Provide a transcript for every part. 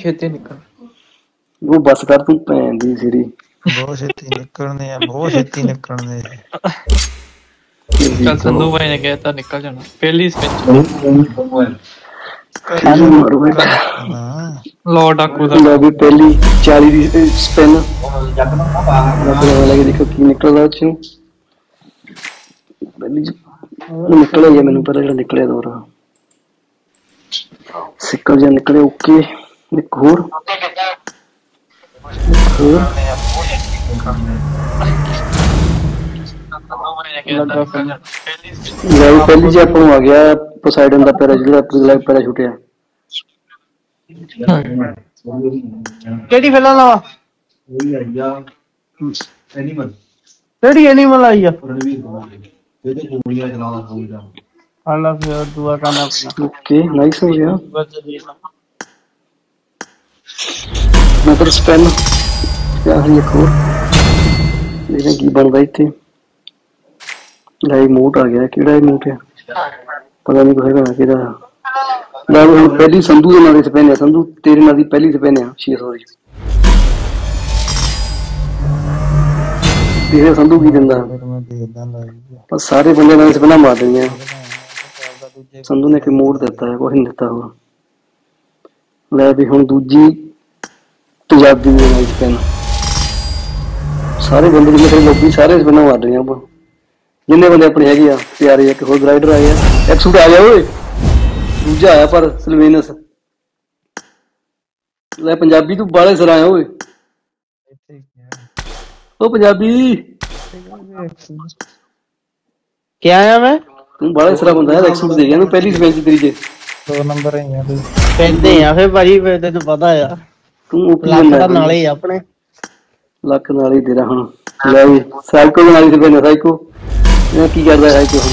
ਛੇਤੀ ਨਿਕਲ ਉਹ ਬਸ ਕਰ ਤੂੰ ਭੈਣ ਦੀ ਸਿਰੀ ਬਹੁਤ ਛੇਤੀ ਨਿਕਲਣੇ ਆ ਬਹੁਤ ਛੇਤੀ ਨਿਕਲਣੇ ਆ ਕੱਲ ਸੰਧੂ ਭਾਈ ਨੇ ਕਿਹਾ ਤਾਂ ਨਿਕਲ ਜਾਣਾ ਪਹਿਲੀ ਸਪਿਨ ਖਾਲੀ ਮਾਰੂ ਬੇਟਾ ਹਾਂ ਲੋ ਡਾਕੂ ਦਾ ਲੋ ਵੀ ਪਹਿਲੀ 40 ਦੀ ਸਪਿਨ ਲੱਗ ਰਿਹਾ ਕਿ ਦੇਖੋ ਕੀ ਨਿਕਲਦਾ ਉਹ ਚੋਂ ਪਹਿਲੀ ਚ ਉਹ ਨਿਕਲਿਆ ਜਾਂ ਮੈਨੂੰ ਪਤਾ ਜਿਹੜਾ ਨਿਕਲਿਆ ਦੋਰਾ ਸਿੱਕਲ ਜਾਂ ਨਿਕਲੇ ਓਕੇ घूर। घूर। लाइव पहली जी अपन आ गया पोसाइडन का पैराशूट अपनी तो लाइव पैराशूट है। केडी फैला ना वही आईया एनिमल केडी एनिमल आईया रणवीर तेरे गोलियाँ चला रहा हूँ अल्लाह फिर दुआ करना ओके नाइस हो गया ਹੋ ਗਿਆ ਬਸ ਦੇ ਨੰਬਰ ਸਪੈਨ ਕਿਆ ਹੈ ਇੱਕ ਹੋਰ ਦੇਖਦੇ ਕੀ ਬਣਦਾ ਇੱਥੇ ਲੈ ਮੂਟ ਆ ਗਿਆ ਕਿਹੜਾ ਇਹ ਮੂਟ ਹੈ ਪਤਾ ਨਹੀਂ ਕੋਈ ਹੈਗਾ ਕਿਹਦਾ ਲੈ ਵੀ ਹੁਣ ਪਹਿਲੀ ਸੰਧੂ ਦੇ ਨਾਂ ਦੀ ਸਪੈਨ ਹੈ ਸੰਧੂ ਤੇਰੇ ਨਾਂ ਦੀ ਪਹਿਲੀ ਸਪੈਨ ਹੈ 600 ਦੀ ਦੇਖਦੇ ਸੰਧੂ ਕੀ ਦਿੰਦਾ ਫਿਰ ਮੈਂ ਦੇਖਦਾ ਲਾਈਵ ਪਰ ਸਾਰੇ ਬੰਦੇ ਨਾਲ ਸਪੈਨਾਂ ਮਾਰ ਦਿੰਦੀਆਂ ਚੱਲਦਾ ਦੂਜੇ ਸੰਧੂ ਨੇ ਕਿ ਮੂਡ ਦਿੱਤਾ ਹੈ ਕੁਛ ਨਹੀਂ ਦਿੱਤਾ ਹੋਰ ਲੈ ਵੀ ਹੁਣ ਦੂਜੀ ਪੰਜਾਬੀ ਦੇ ਨਾਲ ਸਪੈਨ ਸਾਰੇ ਬੰਦੇ ਜਿਹੜੇ ਮੇਰੇ ਲੋਬੀ ਸਾਰੇ ਸਪੈਨਾਂ ਮਾਰ ਰਹੀਆਂ ਆਪਾਂ। ਜਿੰਨੇ ਬੰਦੇ ਆਪਣੇ ਹੈਗੇ ਆ ਪਿਆਰੇ ਇੱਕ ਹੋਰ ਰਾਈਡਰ ਆਏ ਆ। ਇੱਕ ਸੂਟ ਆ ਗਿਆ ਓਏ। ਦੂਜਾ ਆਇਆ ਪਰ ਸਲਵੇਨਸ ਲੈ ਪੰਜਾਬੀ ਤੂੰ ਬਾਲੇ ਸਰ ਆਇਆ ਓਏ। ਓ ਪੰਜਾਬੀ। ਕੀ ਆਇਆ ਮੈਂ? ਤੂੰ ਬਾਲੇ ਸਰਾ ਬੰਦਾ ਯਾਰ ਇੱਕ ਸੂਟ ਦੇ ਗਿਆ ਨੂੰ ਪਹਿਲੀ ਸਪੈਨ ਚ ਤੇਰੀ ਦੋ ਨੰਬਰ ਆਈਆਂ ਤੂੰ। ਪੈਂਦੇ ਆ ਫੇ ਭਾਜੀ ਫੇ ਤੈਨੂੰ ਪਤਾ ਆ। ਤੂੰ ਓਪੀ ਲੱਖ ਬੰਦਾ ਦਾ ਨਾਲੇ ਹੀ ਆ ਆਪਣੇ ਲੱਖ ਨਾਲ ਹੀ ਤੇਰਾ ਹੁਣ ਲੈ ਵੀ ਸਾਈਕੋ ਦੇ ਨਾਲ ਹੀ ਤੇ ਪੈਣਾ ਸਾਈਕੋ ਇਹ ਕੀ ਕਰਦਾ ਸਾਈਕੋ ਹੁਣ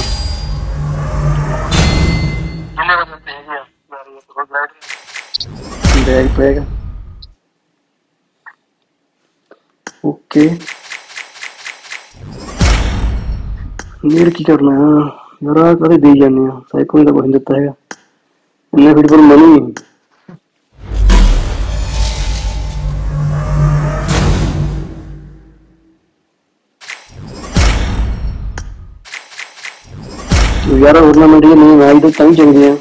ਬੈਗ ਪੈਗਾ ਓਕੇ ਨੀਰ ਕੀ ਕਰਨਾ ਹੈ ਯਾਰ ਆਹ ਕਦੇ ਦੇ ਹੀ ਜਾਂਦੇ ਆ ਸਾਈਕੋ ਨੇ ਤਾਂ ਕੁਝ ਨੀ ਦਿੱਤਾ ਹੈਗਾ ਯਾਰ ornament ਇਹ ਨਹੀਂ ਆਈ ਤਾਂ ਤਾਂ ਚੰਗੇ ਆ।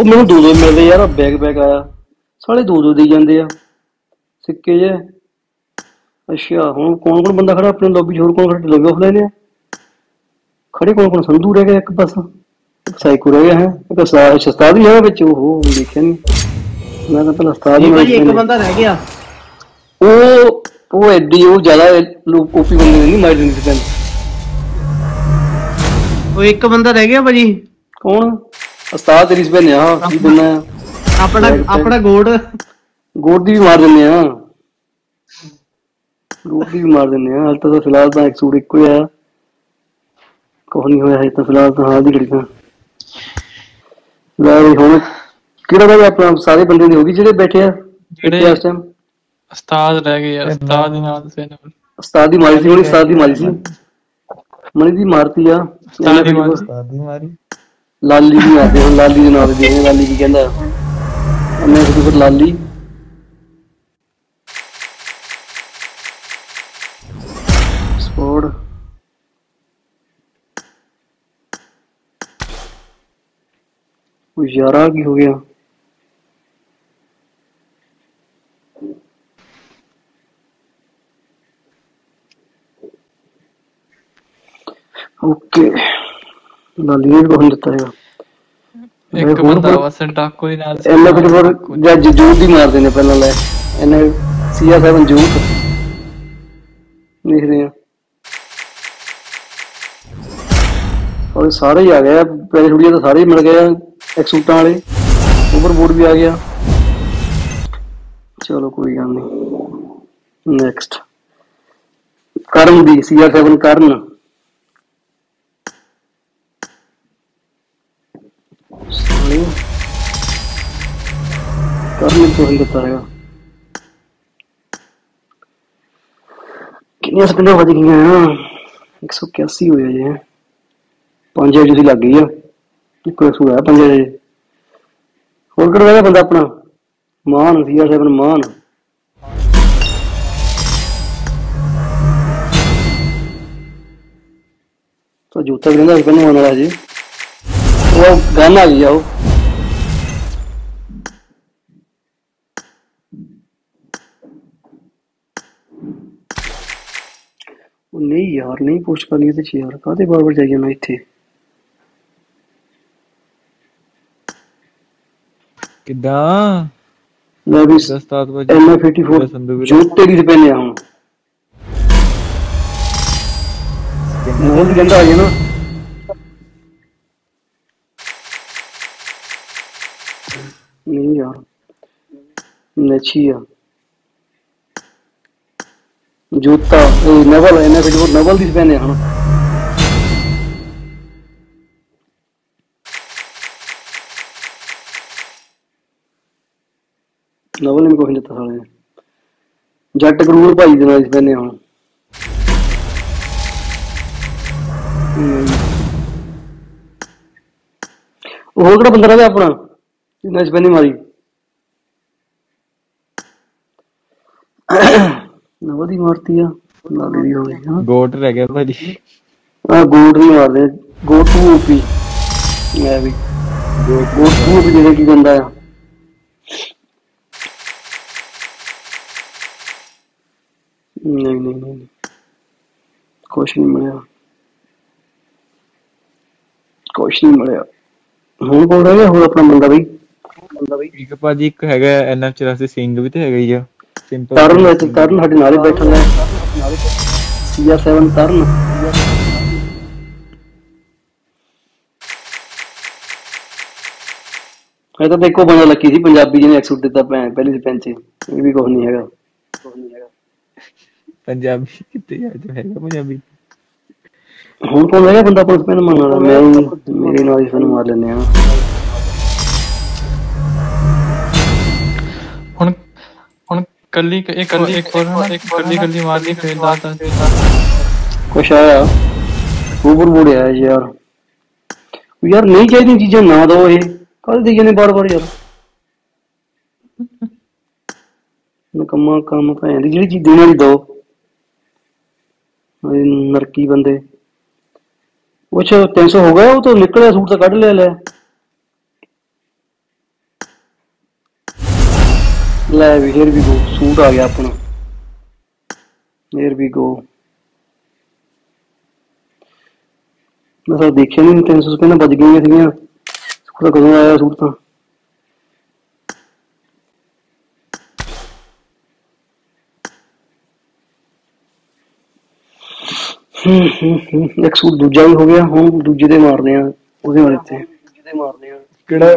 ਉਹ ਮੈਨੂੰ ਦੋ ਦੋ ਮਿਲਦੇ ਯਾਰ ਬੈਗ ਬੈਗ ਆਇਆ। ਸਾਲੇ ਦੋ ਦੋ ਦੇ ਜਾਂਦੇ ਆ। ਸਿੱਕੇ ਜੇ। ਅੱਛਾ ਹੁਣ ਕੌਣ ਕੌਣ ਬੰਦਾ ਖੜਾ? ਆਪਣੇ ਲੌਬੀ ਹੋਰ ਕੌਣ ਖੜਾ? ਲੌਬੀ ਆਫ ਲੈਨੇ ਆ। ਖੜੇ ਕੌਣ ਕੌਣ? ਸੰਧੂ ਰਹਿ ਗਿਆ ਇੱਕ ਬਸ। ਇੱਕ ਸਾਈਕੋ ਰਹਿ ਗਿਆ ਹੈ। ਇੱਕ ਸਾ- ਸ਼ਸਤਾ ਵੀ ਹੈ ਵਿੱਚ ਉਹ ਦੇਖਿਆ ਨਹੀਂ ਮੈਂ ਤਾਂ ਪਹਿਲਾਂ ਉਸਤਾਦ ਹੀ ਭਾਜੀ ਇੱਕ ਬੰਦਾ ਰਹਿ ਗਿਆ। ਉਹ ਉਹ ਐਡੀ ਉਹ ਜ਼ਿਆਦਾ ਲੋਕ ਕਾਪੀ ਬੰਦੇ ਨਹੀਂ ਮਾਰ ਦਿੰਦੇ ਉਹ ਇੱਕ ਬੰਦਾ ਰਹਿ ਗਿਆ ਭਾਜੀ। ਕੌਣ? ਉਸਤਾਦ ਤੇਰੀ ਸਪੈਨ ਆ ਕੀ ਆ ਆਪਣਾ. ਆਪਣਾ ਗੋਡ ਗੋਡ ਦੀ ਵੀ ਮਾਰ ਦਿੰਦੇ ਆ। ਗੋਡ ਦੀ ਵੀ ਮਾਰ ਦਿੰਦੇ ਆ। ਹਾਲ ਤਾਂ ਫਿਲਹਾਲ ਤਾਂ ਇੱਕ ਸੂਟ ਇੱਕੋ ਹੀ ਆ। ਕੁਛ ਨਹੀਂ ਹੋਇਆ ਹੈ ਤਾਂ ਫਿਲਹਾਲ ਤਾਂ ਹਾਲ ਦੀ ਘੜੀ ਤਾਂ। ਲੈ ਹੁਣ ਕਿਹੜਾ ਭਾਈ ਆਪਣਾ ਸਾਰੇ ਬੰਦੇ ਦੀ ਹੋ ਗਈ ਜਿਹੜੇ ਬੈਠੇ ਆ? ਜਿਹੜੇ- ਇਸ ਟਾਈਮ ਉਸਤਾਦ ਰਹਿ ਗਏ ਯਾਰ ਉਸਤਾਦ ਦੇ ਨਾਲ ਸਪਿਨ ਉਸਤਾਦ ਦੀ ਮਾਰੀ ਸੀ ਹੁਣ ਉਸਤਾਦ ਦੀ ਮਾਰੀ ਸੀ। ਮਣੀ ਦੀ ਮਾਰਤੀ ਆ ਉਸਤਾਦ ਦੀ ਮਾਰੀ। ਸਾਦੀ ਮਾਰੀ ਲਾਲੀ ਦੀ ਮਾਰਦੇ ਹੁਣ ਲਾਲੀ ਦੇ ਨਾਲ ਦੇ ਲਾਲੀ ਕੀ ਕਹਿੰਦਾ ਉਹਨੇ ਕਿਹਾ ਫਿਰ ਲਾਲੀ ਸਪੋਰਟ ਉਹ ਯਾਰਾ ਕੀ ਹੋ ਗਿਆ ਨੇ ਵੀ ਕੁਛ ਨੀ ਦਿੱਤਾ ਹੈਗਾ ਇੱਕ ਬੰਦਾ ਬਸ ਡਾਕੂ ਦੇ ਨਾਲ ਇਹਨਾਂ ਫਿਰ ਫਿਰ ਜੱਜ ਜੂਤ ਦੀ ਮਾਰਦੇ ਨੇ ਪਹਿਲਾਂ ਲੈ। ਇਹਨੇ ਸੀਆ ਸਾਹਿਬ ਜੂਤ। ਦੇਖਦੇ ਆ ਉਹ ਸਾਰੇ ਹੀ ਆ ਗਏ ਆ। ਪੈਸੇ ਛੁੜੀਆਂ ਤਾਂ ਸਾਰੇ ਹੀ ਮਿਲ ਗਏ ਆ ਇੱਕ ਸੂਟਾਂ ਵਾਲੇ। ਓਵਰਬੋਰਡ ਵੀ ਆ ਗਿਆ। ਚਲੋ ਕੋਈ ਗੱਲ ਨਹੀਂ। ਨੈਕਸਟ ਕਰਨ ਦੀ ਸੀਆ 7 ਕਰਨ ਸਾਲੇ ਕਰਨ ਤੋਂ ਹੁੰਦਾ ਤਾਂ ਕਿੰਨੀਆਂ ਸਪਿੰਡਾਂ ਵੱਜ ਗਈਆਂ ਆ 181 ਹੋਇਆ ਜੇ ਪੰਜ ਵਜੇ ਦੀ ਲੱਗ ਗਈ ਆ। ਇੱਕੋ ਇੱਕ ਹੋਇਆ ਪੰਜ ਵਜੇ ਹੋਰ ਕਿਹੜਾ ਰਹਿ ਬੰਦਾ ਆਪਣਾ? ਮਾਨ ਸੀਆਰ 7 ਮਾਨ। ਤਾਂ ਜੂਤਾ ਵੀ ਕਹਿੰਦਾ ਸੀ ਪਹਿਲਾਂ ਵਾਲਾ ਜੀ ਉਹ ਗਨ ਆ ਗਈ ਉਹ। ਉਹ ਨਹੀਂ ਯਾਰ ਨਹੀਂ ਪੁੱਛ ਕਰਨੀ ਇਹਦੇ ਚ ਯਾਰ ਕਾਹਦੇ ਬਾਰ-ਬਾਰ ਜਾਈ ਜਾਣਾ ਇੱਥੇ ਕਿੱਦਾਂ ਲੈ ਵੀ ਦਸਤਾਤ ਵਜੇ MF84 ਸੰਧੂ ਵੀਰੇ। ਜੂਤੇ ਦੀ ਪਹਿਨੇ ਆ ਹੁਣ ਉਹ ਵੀ ਕਹਿੰਦਾ ਆ ਗਿਆ ਨਾ ਨਹੀਂ ਯਾਰ ਨੱਚੀ ਆ ਜੂਤਾ ਇਹ ਨਵਲ ਇਹਨਾਂ ਫਿਰ ਨਵਲ ਦੀ ਪਹਿਨੇ ਆ ਹੁਣ ਨਵਲ ਨੇ ਵੀ ਕੁਛ ਨੀ ਦਿੱਤਾ ਸਾਲੇ ਨੇ ਜੱਟ ਗਰੂਰ ਭਾਈ ਦੇ ਨਾਲ ਪਹਿਨੇ ਹੁਣ ਹਮ। ਉਹ ਹੋਰ ਕਿਹੜਾ ਬੰਦਾ ਰਹਿ ਗਿਆ ਆਪਣਾ ਜਿਹਨਾਂ ਚ ਪਹਿਨੀ ਮਾਰੀ ਨਵਲ ਦੀ ਮਾਰਤੀ ਆ ਲਾਗੇ ਦੀ ਹੋ ਗਈ ਹਾਂ ਗੋਟ ਰਹਿ ਗਿਆ ਭਾਜੀ ਆ ਗੋਟ ਨਹੀਂ ਮਾਰਦੇ ਗੋਟ ਟੂ ਓਪੀ ਮੈਂ ਵੀ ਗੋਟ ਟੂ ਓਪੀ ਜਿਹੜੇ ਕੀ ਬੰਦਾ ਆ ਨਹੀਂ ਨਹੀਂ ਨਹੀਂ ਕੁਛ ਨਹੀਂ ਮਿਲਿਆ ਕੁਛ ਨਹੀਂ ਮਿਲਿਆ ਹੁਣ ਕੋਲ ਰਹਿ ਗਿਆ ਹੋਰ ਆਪਣਾ ਬੰਦਾ ਬਈ ਬੰਦਾ ਬਈ ਇੱਕ ਭਾਜੀ ਇੱਕ ਹੈਗਾ ਐਨਐਫ 84 ਸਿੰਘ ਵੀ ਤੇ ਹੈਗਾ ਹੀ ਆ ਸਿੰਪਲ ਤਰਨ ਵਿੱਚ ਤਰਨ ਸਾਡੇ ਨਾਲ ਹੀ ਬੈਠਾ ਹੈ ਸੀਆ 7 ਤਰਨ। ਇਹ ਤਾਂ ਦੇਖੋ ਬੰਦਾ ਲੱਕੀ ਸੀ ਪੰਜਾਬੀ ਜਿਹਨੇ ਐਕਸੂਟ ਦਿੱਤਾ ਭੈਣ ਪਹਿਲੀ ਸਰਪੰਚ ਇਹ ਵੀ ਕੁਝ ਨਹੀਂ ਹੈਗਾ ਕੁਛ ਨਹੀਂ ਹੈਗਾ। ਪੰਜਾਬੀ ਕਿੱਥੇ ਆ ਜੋ ਹੈਗਾ ਪੰਜਾਬੀ। ਹੁਣ ਕੋਲ ਹੈਗਾ ਬੰਦਾ ਪੁਲਿਸ ਪੈਨ ਮੰਗਣ ਮੈਂ ਮੇਰੇ ਨਾਲ ਹੀ ਸਾਨੂੰ ਮਾਰ ਲੈਂਦੇ ਆ। ਕੱਲੀ ਇੱਕ ਕੱਲੀ ਇੱਕ ਹੋਰ ਨਾ ਇੱਕ ਕੱਲੀ ਕੱਲੀ ਮਾਰਨੀ ਫੇਰ ਦਾ ਤਾਂ ਕੁਛ ਆਇਆ? ਉਬਰ ਬੁੜਿਆ ਯਾਰ ਉਹ ਯਾਰ। ਨਹੀਂ ਚਾਹੀਦੀਆਂ ਚੀਜ਼ਾਂ ਨਾ ਦੋ ਇਹ। ਕੱਲ ਦੀ ਜਾਂਦੇ ਬਾਰ ਬਾਰ ਯਾਰ। ਨਕਮਾ ਕੰਮ ਭੈਣ ਦੀ ਜਿਹੜੀ ਚੀਜ਼ ਦੇਣ ਵਾਲੀ ਦੋ। ਇਹ ਨਰਕੀ ਬੰਦੇ। ਉਹ ਚ 300 ਹੋ ਗਿਆ ਉਹ ਤਾਂ ਨਿਕਲਿਆ ਸੂਟ ਤਾਂ ਕੱਢ ਲਿਆ ਲੈ। ਲੈ ਵੀ ਹੇਰ ਵੀ ਗੋ ਸੂਟ ਆ ਗਿਆ ਆਪਣਾ ਹੇਰ ਵੀ ਗੋ ਮੈਂ ਤਾਂ ਦੇਖਿਆ ਨਹੀਂ 300 ਰੁਪਏ ਨਾਲ ਬਚ ਗਈਆਂ ਸੀਗੀਆਂ ਸੂਟ ਤਾਂ ਕਦੋਂ ਆਇਆ ਸੂਟ ਤਾਂ ਹੂੰ ਹੂੰ ਹੂੰ ਇੱਕ ਸੂਟ ਦੂਜਾ ਵੀ ਹੋ ਗਿਆ ਹੁਣ ਦੂਜੇ ਦੇ ਮਾਰਦੇ ਆ ਉਹਦੇ ਵਾਲੇ ਤੇ ਦੂਜੇ ਦੇ ਮਾਰਦੇ ਆ ਕਿਹੜਾ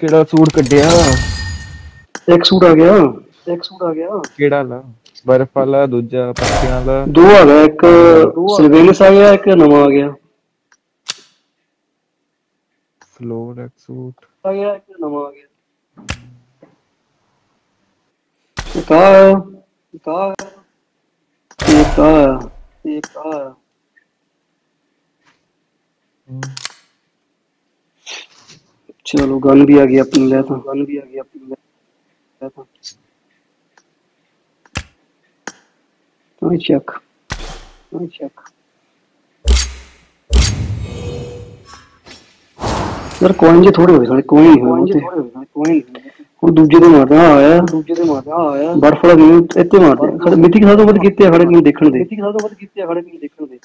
ਕਿਹੜਾ ਸੂਟ ਕੱਢਿਆ ਇੱਕ ਸੂਟ ਆ ਗਿਆ ਇੱਕ ਸੂਟ ਆ ਗਿਆ ਕਿਹੜਾ ਲਾ ਬਰਫ ਵਾਲਾ ਦੂਜਾ ਪੱਤਿਆਂ ਵਾਲਾ ਦੋ ਆ ਗਿਆ ਇੱਕ ਸਰਵੇਲੈਂਸ ਆ ਗਿਆ ਇੱਕ ਨਵਾਂ ਆ ਗਿਆ ਫਲੋਰ ਐਕ ਸੂਟ ਆ ਗਿਆ ਇੱਕ ਨਵਾਂ ਆ ਗਿਆ ਇੱਕ ਆ ਇੱਕ ਆ ਇੱਕ ਆ ਇੱਕ ਆ ਚਲੋ ਗਨ ਵੀ ਆ ਗਈ ਆਪਣੀ ਲੈ ਤਾਂ ਗਨ ਵੀ ਆ ਗਈ ਆਪਣੀ ਲੈ ਤਾਂ ਆਈ ਚੱਕ ਆਈ ਚੱਕ ਯਾਰ ਕੋਇਨ ਜੇ ਥੋੜੇ ਹੋਏ ਸਾਲੇ ਕੋਇਨ ਨਹੀਂ ਹੋਏ ਤੇ ਕੋਇਨ ਹੁਣ ਦੂਜੇ ਦੇ ਮਾਰਦਾ ਆਹ ਆਇਆ ਦੂਜੇ ਦੇ ਮਾਰਦਾ ਆਹ ਆਇਆ ਬਰਫ ਵਾਲਾ ਨਹੀਂ ਇੱਥੇ ਮਾਰਦੇ ਆ। ਖੜੇ ਮਿੱਟੀ ਕਿਸਾ ਤੋਂ ਵੱਧ ਕੀਤੇ ਆ ਖੜੇ ਨਹੀਂ ਦੇਖਣ ਦੇ ਮਿੱਟੀ ਕਿਸਾ ਤੋਂ ਵੱਧ ਕੀਤੇ ਆ ਖੜੇ ਨਹੀਂ ਦੇਖਣ ਦੇ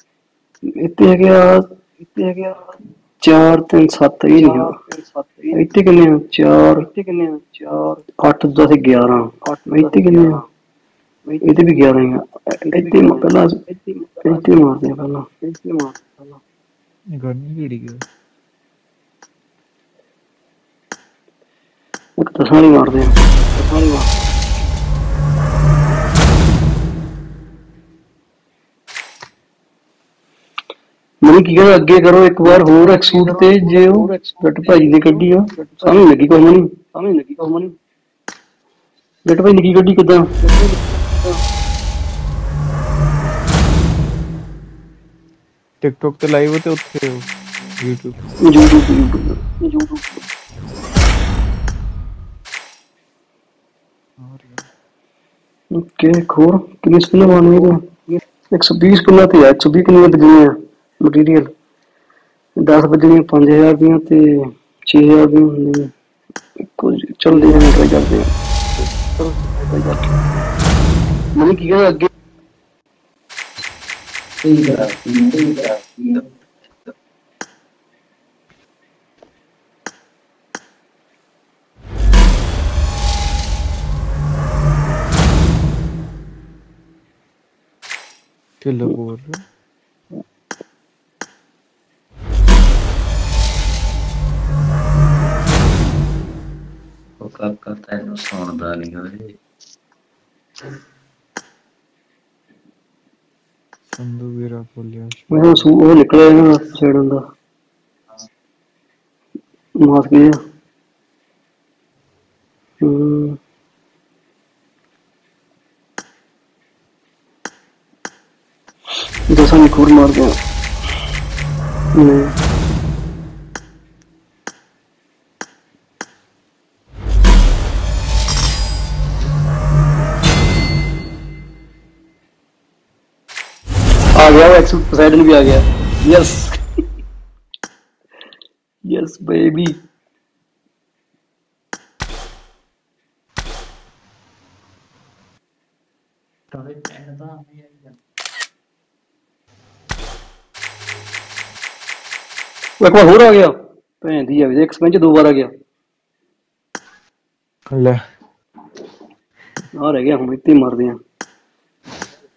ਇੱਥੇ ਹੈਗੇ ਆ ਇੱਥੇ ਹੈਗੇ ਆ 4 3 7 ਇਹ ਨਹੀਂ ਆ ਇੱਥੇ ਕਿੰਨੇ ਆ 4 ਇੱਥੇ ਕਿੰਨੇ ਆ 4 8 10 11 ਇੱਥੇ ਕਿੰਨੇ ਆ ਇੱਥੇ ਵੀ 11 ਹੀ ਆ ਇੱਥੇ ਮ- ਪਹਿਲਾਂ ਇੱਥੇ ਮਾਰਦੇ ਆ ਪਹਿਲਾਂ ਇੱਥੇ ਮਾਰਦੇ ਆ ਪਹਿਲਾਂ ਗਰਮੀ ਕਿਹੜੀ ਗਈ ਇੱਕ ਦਸਾਂ ਵਾਲੀ ਮਾਰਦੇ ਆ ਦਸਾਂ ਵਾਲੀ ਮੈਨੂੰ ਕੀ ਕਹਿੰਦਾ ਅੱਗੇ ਕਰੋ ਇੱਕ ਵਾਰ ਹੋਰ ਐਕਸੂਟ ਤੇ ਜੇ ਉਹ ਜੱਟ ਭਾਈ ਨੇ ਕੱਢੀ ਆ ਸਾਨੂੰ ਲੱਗੀ ਕੋਈ ਨਹੀਂ ਸਾਨੂੰ ਲੱਗੀ ਕੋਈ ਨਹੀਂ ਜੱਟ ਭਾਈ ਨੇ ਕੀ ਕੱਢੀ ਕਿਦਾਂ ਟਿਕਟੋਕ ਤੇ ਲਾਈਵ ਤੇ ਉੱਥੇ ਹੋ YouTube YouTube YouTube YouTube okay ਖੋਰ ਕਿੰਨੀ ਸਪਿਨਾਂ ਮਾਰਨੀ ਹੈ 120 ਸਪਿਨਾਂ ਤੇ ਆ 120 ਕਿੰਨੀਆਂ ਬਜਣੀਆਂ ਮਟੀਰੀਅਲ 10 ਵੱਜਣੀਆਂ 5000 ਦੀਆਂ ਤੇ 6000 ਦੀਆਂ ਹੁੰਦੀਆਂ ਕੁਝ ਚਲਦੇ ਹਾਂ ਟਰਾਈ ਕਰਦੇ ਮੈਨੂੰ ਕੀ ਕਹਿੰਦਾ ਅੱਗੇ? ਸਹੀ ਕਰਾ ਸਹੀ ਕਰਾ burning away. संधू गिरा बोलिया मैं उस वो निकला है ना छेड़न का। मास गया हम्म। दो साल कोड मार गया। गया वो एक्सल पोसाइडन भी आ गया यस यस बेबी एक बार हो आ गया। भैन दी अभी एक स्पेंच दो बार आ गया। ਲੈ आ रह गया हम इतने मार दिया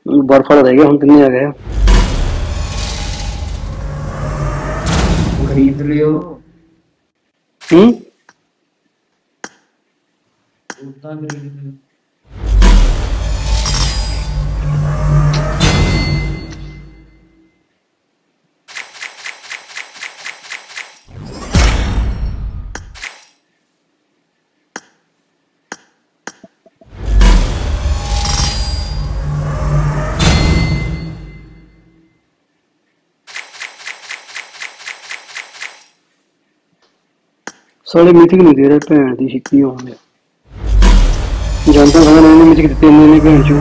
बर्फ़ रह गया हम कितने आ गए खरीद लियो जूता हम्म? खरीद लियो साढ़े मिथिक नहीं दे रहा भैन की छिक्की होने जानता था मैंने मिथिक दिते इन्ने भैन चो।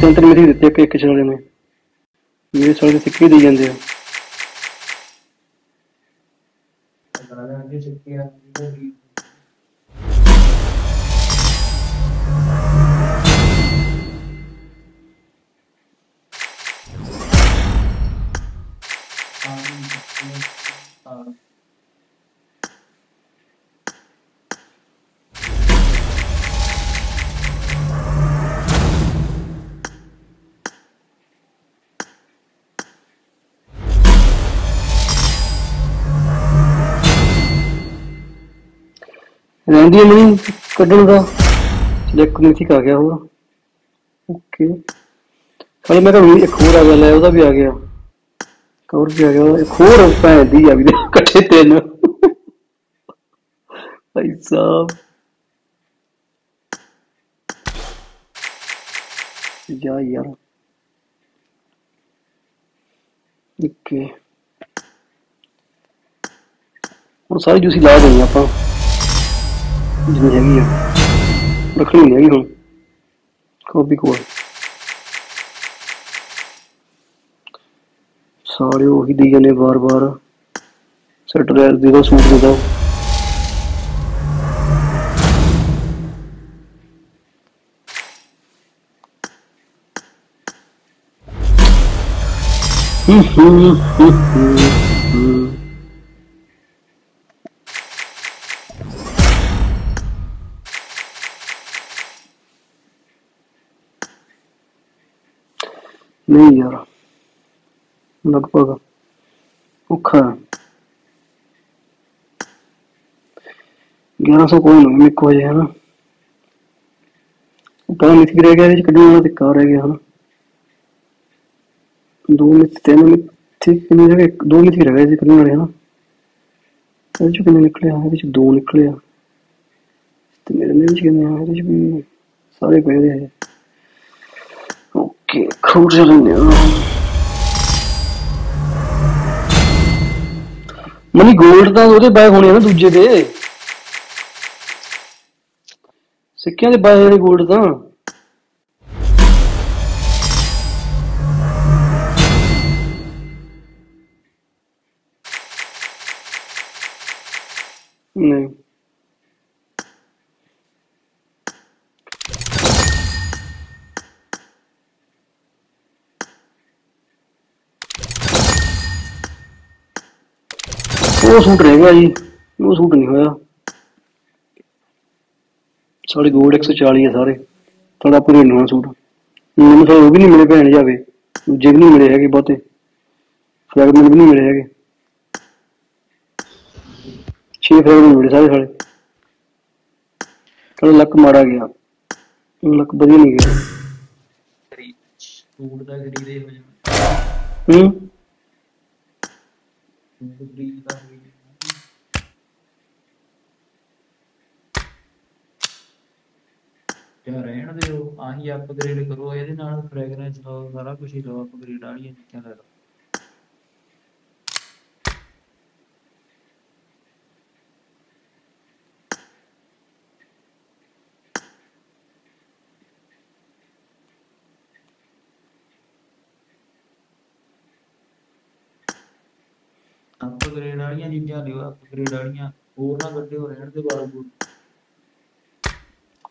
तीन तीन मिथिक दिते एक एक साले ने मेरे साले सिक्के दी जाते हैं। Thank you. ਰਹਿੰਦੀ ਹੈ ਨਹੀਂ ਕੱਢਣ ਦਾ ਚਲ ਇੱਕ ਮਿਥਿਕ ਆ ਗਿਆ ਹੋਰ ਓਕੇ ਸਾਲੇ ਮੈਂ ਕਿਹਾ ਵੀ ਇੱਕ ਹੋਰ ਆ ਗਿਆ ਲੈ ਉਹਦਾ ਵੀ ਆ ਗਿਆ ਇੱਕ ਹੋਰ ਵੀ ਆ ਗਿਆ ਇੱਕ ਹੋਰ ਭੈਣ ਦੀ ਆ ਵੀ ਦੇ ਇਕੱਠੇ ਤਿੰਨ ਭਾਈ ਸਾਹਿਬ ਜਾ ਯਾਰ ਓਕੇ ਹੁਣ ਸਾਰੀ ਜੂਸੀ ਲਾ ਦੇਣੀ ਆਪਾਂ ज़िंदगी है। रख लूँगी अभी हूँ कॉपी को। सारे वही दी जाने बार बार सट रैस दे दो सूट दे दो। हम्म हम्म हम्म हम्म।, हम्म। ਹੂੰ ਨਹੀਂ ਯਾਰ ਲਗਭਗ ਔਖਾ ਹੈ 1100 ਕੋਈ ਨਹੀਂ ਇੱਕ ਵਜੇ ਹੈ ਨਾ ਪਹਿਲਾਂ ਮਿੱਥ ਰਹਿ ਗਿਆ ਇਹਦੇ ਚ ਕੱਢਣ ਵਾਲਾ ਤੇ ਕਾਰ ਰਹਿ ਗਿਆ ਹਨਾ ਦੋ ਮਿੱਥ ਤਿੰਨ ਮਿੱਥ ਕਿੰਨੇ ਰਹਿ ਗਏ ਇੱਕ- ਦੋ ਮਿੱਥ ਰਹਿ ਗਏ ਸੀ ਕੱਢਣ ਵਾਲੇ ਹਨਾ ਇਹਦੇ ਚ ਕਿੰਨੇ ਨਿਕਲੇ ਆ ਇਹਦੇ ਚ ਦੋ ਨਿਕਲੇ ਆ ਤੇ ਮੇਰੇ ਮੇਰੇ ਚ ਕਿੰਨੇ ਆ ਇਹਦੇ ਚ ਵੀ ਸਾਰੇ ਪਏ ਦੇ ਆ ਓਕੇ ਖੋਜ ਲੈਣੇ ਆ ਮਨੀ 골ਡ ਤਾਂ ਉਹਦੇ ਬਾਏ ਹੋਣੇ ਆ ਨਾ ਦੂਜੇ ਦੇ ਸਿੱਕਿਆਂ ਦੇ ਬਾਏ ਹੋਣੇ 골ਡ ਤਾਂ ਉਹ ਸੂਟ ਰਹਿ ਗਿਆ ਜੀ ਉਹ ਸੂਟ ਨਹੀਂ ਹੋਇਆ ਸਾਡੀ ਗੋਲਡ 140 ਹੈ ਸਾਰੇ ਤੁਹਾਡਾ ਪੂਰੇ ਨਵਾਂ ਸੂਟ ਮੈਨੂੰ ਤਾਂ ਉਹ ਵੀ ਨਹੀਂ ਮਿਲੇ ਭੈਣ ਜਾਵੇ ਦੂਜੇ ਵੀ ਨਹੀਂ ਮਿਲੇ ਹੈਗੇ ਬਹੁਤੇ ਫਰੈਗਮੈਂਟ ਵੀ ਨਹੀਂ ਮਿਲੇ ਹੈਗੇ 6 ਫਰੈਗਮੈਂਟ ਮਿਲੇ ਸਾਰੇ ਸਾਰੇ ਤੁਹਾਡਾ ਲੱਕ ਮਾਰਾ ਗਿਆ ਲੱਕ ਵਧੀਆ ਨਹੀਂ ਗਿਆ ਸੂਟ ਦਾ ਗਰੀਦੇ ਹੋ ਜਾਣਾ ਹੂੰ ਸੂਟ ਗਰੀਦ ਦਾ ਹੋ ਰਹਿਣ ਦਿਓ ਆਹੀ ਅਪਗ੍ਰੇਡ ਕਰੋ, ਇਹਦੇ ਨਾਲ ਫ੍ਰੈਗਰੈਂਸ ਲਓ ਸਾਰਾ ਕੁਝ ਹੀ ਲਓ ਅਪਗ੍ਰੇਡ ਵਾਲੀਆਂ ਚੀਜ਼ਾਂ ਲੈ ਲਓ। ਅਪਗ੍ਰੇਡ ਵਾਲੀਆਂ ਚੀਜ਼ਾਂ ਲਿਓ ਅਪਗ੍ਰੇਡ ਵਾਲੀਆਂ, ਹੋਰ ਨਾ ਕੱਢਿਓ, ਰਹਿਣ ਦੇ ਬਾਰ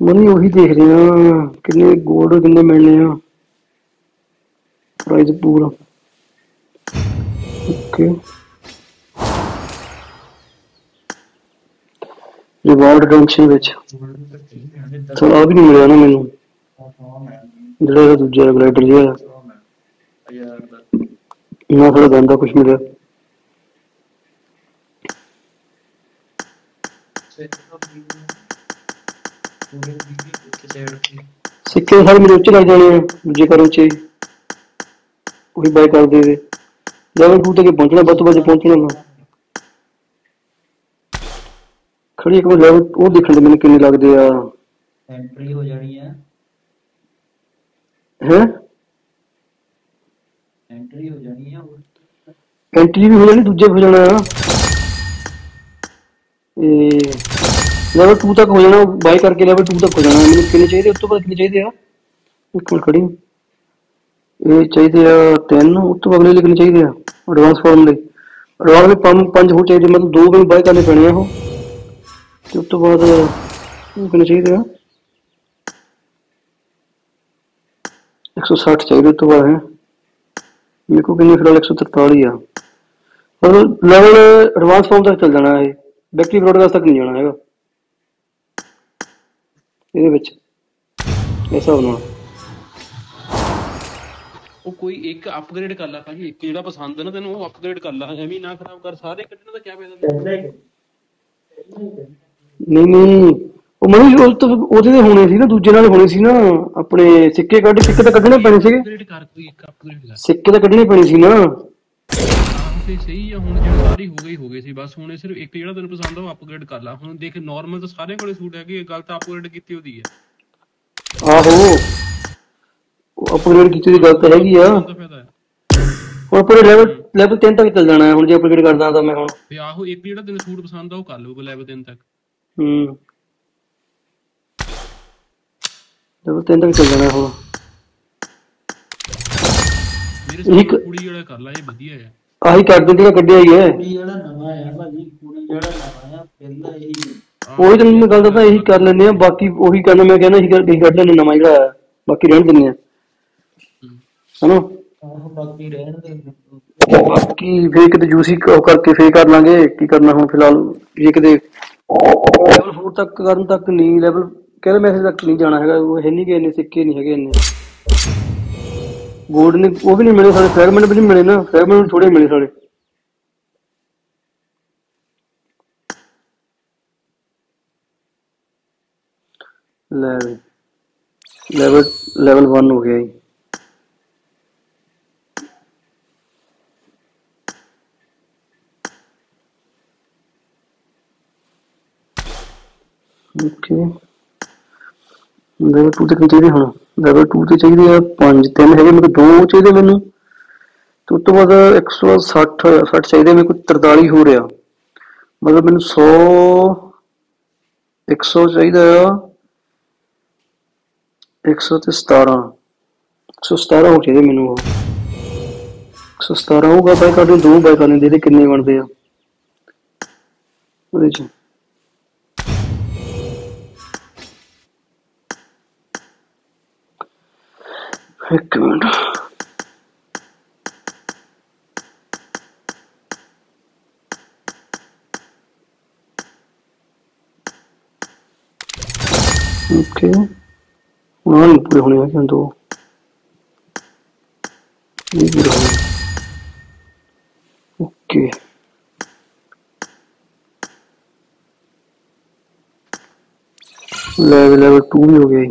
ਮਨੀ ਉਹੀ ਦੇਖ ਰਹੇ ਆ ਕਿੰਨੇ ਗੋਲਡ ਕਿੰਨੇ ਮਿਲਨੇ ਆ ਪ੍ਰਾਈਸ ਪੂਰਾ ओके रिवॉल्ड रिडेम्पशन ਵਿੱਚ ਚਲੋ ਆ ਵੀ ਨਹੀਂ ਮਿਲਿਆ ਨਾ ਮੈਨੂੰ ਜਿਹੜਾ ਦੂਜਾ ਰੈਗੂਲੇਟਰ ਜਿਹਾ ਨਾ ਥੋੜਾ ਗੰਦਾ ਕੁਝ ਮਿਲਿਆ ਸੇ ਸਿੱਕੇ ਸਾਰੇ ਮੇਰੇ ਉੱਚ ਲੱਗ ਜਾਣੇ ਆ ਦੂਜੇ ਕਰਨ ਚ। ਉਹੀ ਬਾਈ ਕਰ ਦੇਵੇ ਲੈਵਲ 2 ਤੱਕ ਪਹੁੰਚਣਾ ਵੱਧ ਤੋਂ ਵੱਧ ਪਹੁੰਚਣਾ ਨਾ। ਖੜੀ ਇੱਕ ਵਾਰ ਲੈਵਲ ਉਹ ਦੇਖਣ ਦੇ ਮੈਨੂੰ ਕਿੰਨੇ ਲੱਗਦੇ ਆ। ਐਂਟਰੀ ਹੋ ਜਾਣੀ ਹੈ ਹੈ? ਐਂਟਰੀ ਹੋ ਜਾਣੀ ਹੋਰ। ਐਂਟਰੀ ਵੀ ਹੋ ਜਾਣੀ ਦੂਜੇ ਹੋ ਜਾਣਾ। ਇਹ लेवल टू तक हो जाना बाय करके लेवल टू तक हो जाना। मैंने कितने चाहिए उस तो पर कितने चाहिए एक मिनट खड़ी ये चाहिए टेन उस तो अगले लिखने चाहिए एडवांस फॉर्म ले। एडवांस में पंप, पाँच हो चाहिए मतलब दो में बाय करने पैने हो तो उस तो बाद कितने चाहिए एक सौ साठ चाहिए तो बाद है। मेरे को कितने फ़िलहाल एक सौ तरताली है मतलब लेवल एडवांस फॉर्म तक चल जाना है। बैकली प्रोडकास्ट तक नहीं जाना है ਇਹਦੇ ਵਿੱਚ ਐਸਾ ਹੋਣਾ ਉਹ ਕੋਈ ਇੱਕ ਅਪਗ੍ਰੇਡ ਕਰ ਲਾ ਭਾਜੀ ਇੱਕ ਜਿਹੜਾ ਪਸੰਦ ਹੈ ਨਾ ਤੈਨੂੰ ਉਹ ਅਪਗ੍ਰੇਡ ਕਰ ਲਾ ਐਵੇਂ ਨਾ ਖਰਾਬ ਕਰ ਸਾਰੇ ਕੱਢਣ ਦਾ ਕੀ ਫਾਇਦਾ ਨਹੀਂ ਨਹੀਂ ਉਹ ਮਨੀ ਉਹ ਤਾਂ ਉਹਦੇ ਦੇ ਹੋਣੇ ਸੀ ਨਾ ਦੂਜੇ ਨਾਲ ਹੋਣੇ ਸੀ ਨਾ ਆਪਣੇ ਸਿੱਕੇ ਕੱਢ ਸਿੱਕੇ ਤਾਂ ਕੱਢਣੇ ਪੈਣੇ ਸੀਗੇ। ਅਪਗ੍ਰੇਡ ਕਰ ਕੋਈ ਇੱਕ ਅਪਗ੍ਰੇਡ ਕਰ। ਸਿੱਕੇ ਤਾਂ ਕੱਢਣੇ ਪੈਣੇ ਸੀ ਨਾ। ਤੇ ਸਹੀ ਆ ਹੁਣ ਜਿਹੜੇ ਸਾਰੇ ਹੋ ਗਏ ਹੋ ਗਏ ਸੀ ਬਸ ਹੁਣ ਇਹ ਸਿਰਫ ਇੱਕ ਜਿਹੜਾ ਤੈਨੂੰ ਪਸੰਦ ਆ ਉਹ ਅਪਗ੍ਰੇਡ ਕਰ ਲਾ। ਹੁਣ ਦੇਖ ਨਾਰਮਲ ਤਾਂ ਸਾਰੇ ਕੋਲੇ ਸੂਟ ਹੈਗੇ ਇਹ ਗੱਲ ਤਾਂ ਅਪਗ੍ਰੇਡ ਕੀਤੀ ਉਹਦੀ ਹੈ ਆਹੋ। ਉਹ ਅਪਗ੍ਰੇਡ ਕੀਤੀ ਦੀ ਗੱਲ ਤਾਂ ਹੈਗੀ ਆ। ਹੁਣ ਪੂਰੇ ਲੈਵਲ ਲੈਵਲ 3 ਤੱਕ ਚੱਲ ਜਾਣਾ ਹੈ ਹੁਣ ਜੇ ਅਪਗ੍ਰੇਡ ਕਰਦਾ ਤਾਂ ਮੈਂ ਹੁਣ। ਤੇ ਆਹੋ ਇੱਕ ਜਿਹੜਾ ਤੈਨੂੰ ਸੂਟ ਪਸੰਦ ਆ ਉਹ ਕਰ ਲਊਗਾ ਲੈਵਲ 3 ਤੱਕ। ਹੂੰ। ਲੈਵਲ 3 ਤੱਕ ਚੱਲ ਜਾਣਾ ਹੁਣ। ਮੇਰੇ ਕੁੜੀ ਵਾਲਾ ਕਰ ਲਾ ਇਹ ਵਧੀਆ ਹੈ ਆਹੀ ਕਰ ਦਿੰਦੀ ਜਿਹੜਾ ਕੱਢਿਆ ਹੀ ਹੈ ਕੁੜੀ ਜਿਹੜਾ ਨਵਾਂ ਆ ਭਾਜੀ ਕੁੜੀ ਜਿਹੜਾ ਨਵਾਂ ਆ ਪਹਿਲਾਂ ਇਹੀ ਉਹੀ ਤਾਂ ਮੈਂ ਗੱਲ ਦੱਸਾਂ ਇਹੀ ਕਰ ਲੈਂਦੇ ਆ ਬਾਕੀ ਉਹੀ ਕਰਨਾ ਮੈਂ ਕਹਿੰਦਾ ਇਹੀ ਕਰ ਇਹੀ ਕੱਢ ਲੈਂਦੇ ਨਵਾਂ ਜਿਹੜਾ ਆਇਆ ਬਾਕੀ ਰਹਿਣ ਦਿੰਦੇ ਆ ਹਨਾ? ਆਹ ਬਾਕੀ ਰਹਿਣ ਦੇ ਬਾਕੀ ਫੇਰ ਕਿਤੇ ਜੂਸੀ ਕਰਕੇ ਫੇਰ ਕਰ ਲਾਂਗੇ ਕੀ ਕਰਨਾ ਹੁਣ ਫਿਲਹਾਲ ਜੇ ਕਿਤੇ ਲੈਵਲ 4 ਤੱਕ ਕਰਨ ਤੱਕ ਨਹੀਂ ਲੈਵਲ ਕਹਿੰਦੇ ਮੈਸੇਜ ਤੱਕ ਨਹੀਂ ਜਾਣਾ ਹੈਗਾ ਉਹ ਹੈ ਨਹੀਂ ਕਿ ਇੰਨੇ ਸਿੱਕੇ ਨਹੀਂ ਹੈਗੇ ਇੰਨੇ। गोल्ड ने वो भी नहीं मिले सारे फ्रैगमेंट भी नहीं मिले ना फ्रैगमेंट भी थोड़े मिले सारे लेवल लेवल वन हो गया ही ओके लेवल टू तक चाहिए होना ਲੈਵਲ 2 ਤੇ ਚਾਹੀਦੇ ਆ 5 ਤਿੰਨ ਹੈਗੇ ਮੇਰੇ ਕੋਲ ਦੋ ਚਾਹੀਦੇ ਮੈਨੂੰ। ਤੇ ਉਸ ਤੋਂ ਬਾਅਦ 160 60 ਚਾਹੀਦੇ, ਮੇਰੇ ਕੋਲ 43 ਹੋ ਰਿਹਾ। ਮਤਲਬ ਮੈਨੂੰ 100 100 ਚਾਹੀਦਾ ਆ 100 ਤੇ 17 117 ਹੋ ਚਾਹੀਦੇ ਮੈਨੂੰ ਉਹ। 117 ਹੋਊਗਾ, ਬਾਈ ਕਾਰਡ ਦੋ ਬਾਈ ਕਾਰਡ ਦੇ ਕਿੰਨੇ ਬਣਦੇ ਆ। ਉਹਦੇ ਚ। recommend ओके उन्होंने पूरे होने वाले दो। ओके लेवल लेवल टू भी हो गया।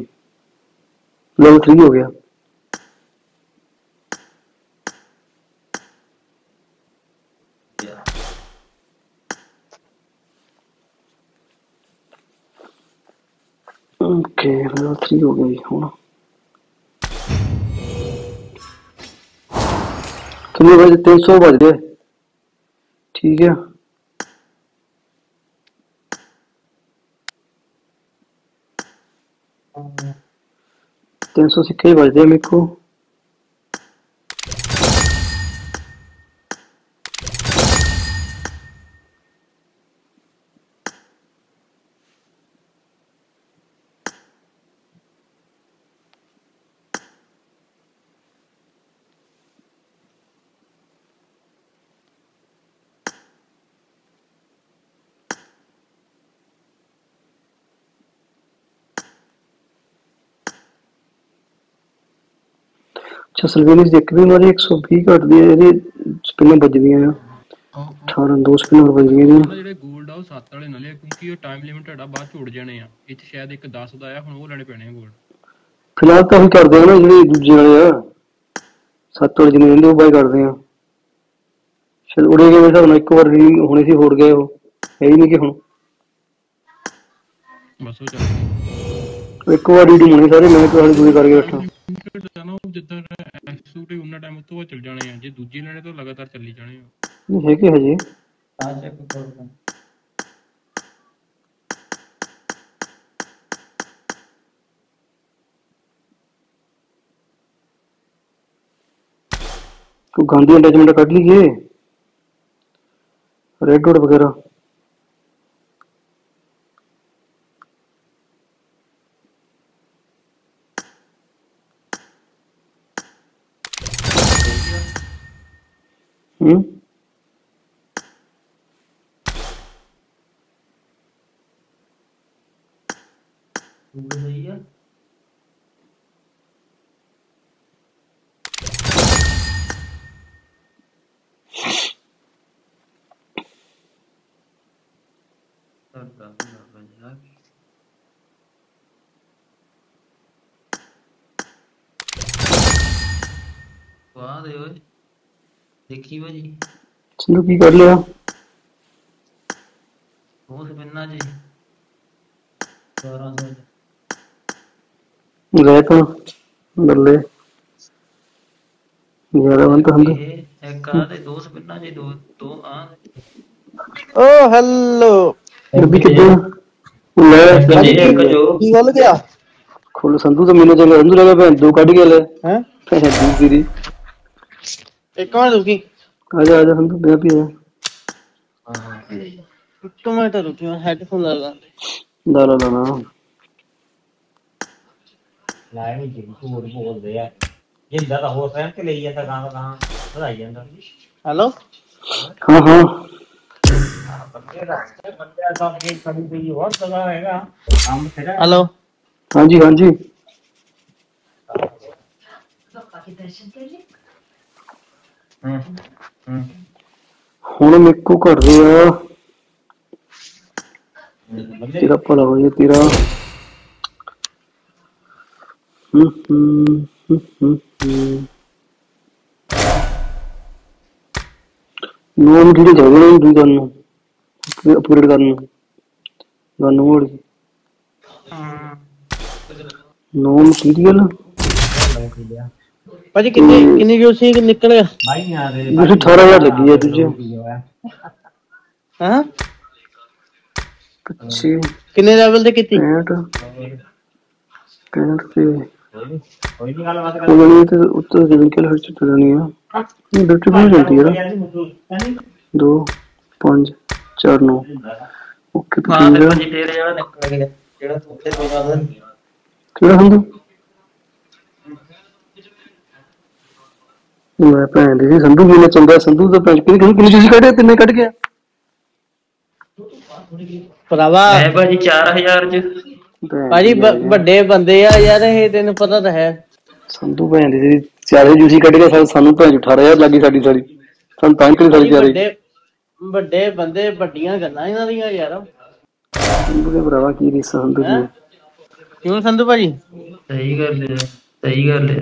लेवल थ्री हो गया। ज़्यादा थ्री हो गई हो। ना बजे तीन सौ बज गए। ठीक है। तीन सौ सिक्के बज मेरे को। ਸਲਵੇਨਿਸ ਦੀ ਇੱਕ ਵੀ ਮਾਰੀ 120 ਘਟਦੀ ਹੈ ਇਹਦੀ ਸਪਿਨਾਂ ਵੱਜਦੀਆਂ ਆ। 18 ਦੋ ਸਪਿਨਾਂ ਵੱਜਦੀਆਂ ਉਹਨਾਂ ਜਿਹੜੇ 골ਡ ਆ ਉਹ 7 ਵਾਲੇ ਨਾ ਲਿਆ ਕਿਉਂਕਿ ਉਹ ਟਾਈਮ ਲਿਮਿਟਡ ਆ ਬਾਅਦ ਉੜ ਜਾਣੇ ਆ। ਇਹ 'ਚ ਸ਼ਾਇਦ ਇੱਕ 10 ਦਾ ਆ ਹੁਣ ਉਹ ਲੈਣੇ ਪੈਣੇ ਆ 골ਡ ਫਿਲਹਾਲ ਤਾਂ ਅਸੀਂ ਕਰਦੇ ਆ ਨਾ ਜਿਹੜੇ ਦੂਜੇ ਵਾਲੇ ਆ। ਸੱਤ ਵਾਲੇ ਜਿੰਨੇ ਰਹਿੰਦੇ ਉਹ ਬਾਈ ਕਰਦੇ ਆ ਸ਼ਾਇਦ ਉੜੇ ਗਏ ਮੇਰੇ ਨਾਲ ਇੱਕ ਵਾਰ ਰੀਡਿੰਗ ਹੋਣੀ ਸੀ ਹੋਰ ਗਏ ਉਹ। ਹੈ ਹੀ ਨਹੀਂ ਕਿ ਹੁਣ। ਬਸ ਉਹ ਚੱਲ। ਇੱਕ ਵਾਰ ਰੀਡਿੰਗ ਹੋਣੀ ਸਾਰੇ ਮੈਂ ਤੁਹਾਡੇ ਦੂਏ ਕਰਕੇ ਬੈਠਾ। ਲਿਮਿਟਡ ਆ ਨਾ ਉਹ ਜਿੱਦਾਂ ਐਕਸੂਟ ਉਹਨਾਂ ਟਾਈਮ ਤੋਂ ਬਾਅਦ ਚੱਲ ਜਾਣੇ ਆ ਜੇ ਦੂਜੇ ਲੈਣੇ ਤਾਂ ਲਗਾਤਾਰ ਚੱਲੀ ਜਾਣੇ ਆ ਨਹੀਂ ਹੈਗੇ ਹਜੇ ਆ ਚੈੱਕ ਕਰੋ ਕੋਈ ਗਾਂਧੀ ਅਟੈਚਮੈਂਟ ਕੱਢ ਲਈਏ ਰੈੱਡ ਡੋਟ ਵਗੈਰਾ ਹੂੰ ਗੂਗਲ ਸਹੀ ਆ ਕਰਦਾ ਕਰਦਾ ਯਾਰ ਵਾਹ ਦੇ ਓਏ ਦੇਖੀ ਭਾਜੀ ਸਿੰਧੂ ਕੀ ਕਰ ਲਿਆ ਉਹ ਸਪਿੰਨਾ ਜੀ 1200 गए तो बल्ले ज़्यादा वन तो हम तो- एक का दे दो बिना जे दो दो आ ओ हेलो। अभी कितना ले। एक जो। की गल गया। खोल संधू तो मैंने चलो संधू लगा दो काट के ले। हैं? दूध दीदी एक कौन रुकी आजा आजा संधू बिना पी हाँ तो मैं तो रुकी हेडफोन लगा ला ला ला। ਹੈਡਫੋਨ ਲਾ ਲਾਂ ਦਾ ਲਾ ਲਾ ਲਾਇਆ ਨਹੀਂ ਜੀ ਝੂਠ ਬੋਲਦੇ ਆ ਜਿੰਦਾ ਤਾਂ ਹੋਰ ਸਹਿਮ ਤੇ ਲਈ ਜਾਂਦਾ ਗਾਂ ਗਾਂ ਵਧਾਈ ਜਾਂਦਾ ਹੈਲੋ ਹਾਂ ਹਾਂ ਬੰਦੇ ਰਸਤੇ ਬੰਦੇ ਤਾਂ ਅੱਗੇ ਖੜੀ ਪਈ ਹੋਰ ਜਗ੍ਹਾ ਹੈਗਾ ਕੰਮ ਤੇਰਾ ਹੈਲੋ ਹਾਂਜੀ ਹਾਂਜੀ ਹੂੰ ਹੂੰ ਨੋ ਮਟੀਰੀਅਲ ਚਾਹੀਦਾ ਨਾ ਦੂਜੀ ਕਰਨ ਨੂੰ ਅਪਗ੍ਰੇਡ ਕਰਨ ਨੂੰ ਗਨ ਮੋੜ ਨੋ ਮਟੀਰੀਅਲ ਭਾਜੀ ਕਿੰਨੀ ਕਿੰਨੀ ਜੋ ਸੀ ਕਿ ਨਿਕਲ ਗਿਆ ਭਾਈ ਆ ਦੇ ਤੁਸੀਂ 18000 ਲੱਗੀ ਆ ਦੂਜੇ ਹਾਂ 25 ਕਿੰਨੇ ਲੈਵਲ ਤੇ ਕੀਤੀ 65 65 ਤੇ ਕੋਈ ਨਹੀਂ ਗੱਲਬਾਤ ਕਰ ਉਹਨਾਂ ਨੇ ਤੇ ਉੱਤਰ ਦੇ ਨਿਕਲ ਹਰ ਚੀਜ਼ ਨਹੀਂ ਆ ਇਹ ਡਿਊਟੀ ਬਣ ਜਾਂਦੀ ਹੈ ਦੋ ਪੰਜ ਚਾਰ ਨੌ। ਓਕੇ ਤੇ ਪੰਜੀ ਤੇਰੇ ਜਿਹੜਾ ਨਿਕਲ ਗਿਆ। ਜਿਹੜਾ ਤੂੰ ਉੱਤੇ ਤੋਂ ਬਾਅਦ ਕਿਹੜਾ ਹੁੰਦਾ? ਮੈਂ ਭੈਣ ਦੀ ਸੰਧੂ ਵੀ ਨੇ ਚੰਗਾ ਸੰਧੂ ਦਾ ਪੈਂਚ ਕਿਹਨੇ ਕਿਹਨੇ ਕਿੰਨੇ ਚੀਜ਼ ਕੱਢਿਆ? ਤਿੰਨੇ ਕੱਢ ਗਿਆ? ਭਰਾਵਾ। ਹੈ ਭਾਜੀ 4000 ਚ। ਭਾਜੀ ਵੱਡੇ ਬੰਦੇ ਆ ਯਾਰ ਇਹ ਤੈਨੂੰ ਪਤਾ ਤਾਂ ਹੈ। ਸੰਧੂ ਭੈਣ ਦੀ ਸੀ, ਚਾਰੇ ਜੂਸੀ ਕੱਢ ਕੇ ਸਾਨੂੰ- ਭੈਣ 18000 ਲੱਗੀ ਸਾਡੀ ਸਾਰੀ। ਸਾਨੂੰ ਤਾਂ ਹੀ ਕਰੀ ਸਾਡੀ ਭਾਜੀ ਚਾਰੇ। ਵੱਡੇ ਬੰਦੇ ਵੱਡੀਆਂ ਗੱਲਾਂ ਇਹਨਾਂ ਦੀਆਂ ਯਾਰ। ਸੰਧੂ ਦੇ ਭਰਾਵਾ ਕੀ ਰੀਸ ਸੰਧੂ? ਦੀ ਕਿਉਂ ਸੰਧੂ ਭਾਜੀ? ਸਹੀ ਗੱਲ ਹੈ ਸਹੀ ਗੱਲ ਹੈ।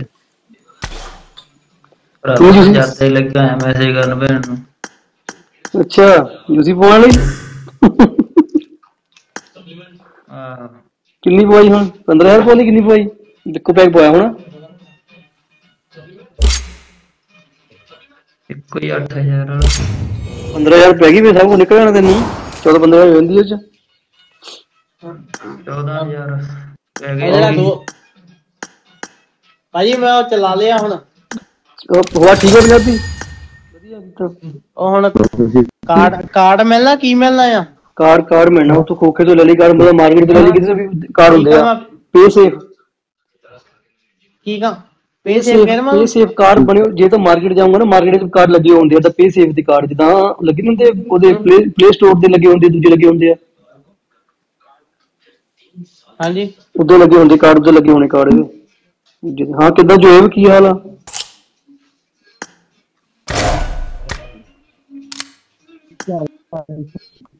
ਤੂੰ ਭਰਾ ਜੀ- ਜਾਂਦੇ ਲੱਗਾ ਹੈ ਮੈਸੇਜ ਕਰਨ ਭੈਣ ਨੂੰ। ਅੱਛਾ ਜੂਸੀ ਪਵਾਉਣ ਲਈ ਆਹ। ਕਿੰਨੀ ਪਵਾਈ ਹੁਣ? 15000 ਪਵਾ ਲਈ ਕਿੰਨੀ ਪਵਾਈ? ਇੱਕੋ ਪੈਕ ਪਵਾਇਆ ਹੁਣ। ਇੱਕੋ ਹੀ 8000 ਵਾਲਾ। 15000 ਪੈ ਗਈ ਵੇ ਸਭ ਕੁਝ ਨਿਕਲ ਜਾਣਾ ਤੈਨੂੰ। 14 15000 ਹੋ ਜਾਂਦੀ ਉਹ ਚ 14000 ਪੈ ਦੋ। ਭਾਜੀ ਮੈਂ ਉਹ ਚਲਾ ਲਿਆ ਹੁਣ। ਉਹ ਹੋਆ ਠੀਕ ਹੈ ਪੰਜਾਬੀ? ਵਧੀਆ ਕੀਤਾ ਉਹ ਹੁਣ ਕਾਰਡ ਕਾਰਡ ਮਿਲਣਾ ਕੀ ਮਿਲਣਾ ਆ? ਕਾਰ ਕਾਰ ਮਿਲਣਾ ਉਹ ਤੋਂ ਖੋਖੇ ਤੋਂ ਲੈ ਲਈ ਕਾਰ ਮਤਲਬ ਮਾਰਕੀਟ ਤੋਂ ਲੈ ਲਈ ਕਿਸੇ ਵੀ ਕਾਰ ਹੁੰਦੇ ਆ। ਪੇ ਸੇਫ ਕੀ ਕਾ ਪੈਸੇ ਫਿਰ ਮੈਂ ਪੇ ਸੇਫ ਕਾਰ ਬਣੇ ਜੇ ਤਾਂ ਮਾਰਕੀਟ ਜਾਊਂਗਾ ਨਾ ਮਾਰਕੀਟ ਵਿੱਚ ਕਾਰ ਲੱਗੇ ਹੁੰਦੇ ਆ ਤਾਂ ਪੇ ਸੇਫ ਦੀ ਕਾਰ ਜਿੱਦਾਂ ਲੱਗੇ ਹੁੰਦੇ ਉਹਦੇ ਪਲੇ ਸਟੋਰ ਦੇ ਲੱਗੇ ਹੁੰਦੇ ਦੂਜੇ ਲੱਗੇ ਹੁੰਦੇ ਆ। ਹਾਂਜੀ। ਉਦੋਂ ਲੱਗੇ ਹੁੰਦੇ ਕਾਰ ਉਦੋਂ ਲੱਗੇ ਹੋਣੇ ਕਾਰ ਹਾਂ ਕਿੱਦਾਂ ਜੋਏਬ ਕੀ ਹਾਲ ਆ?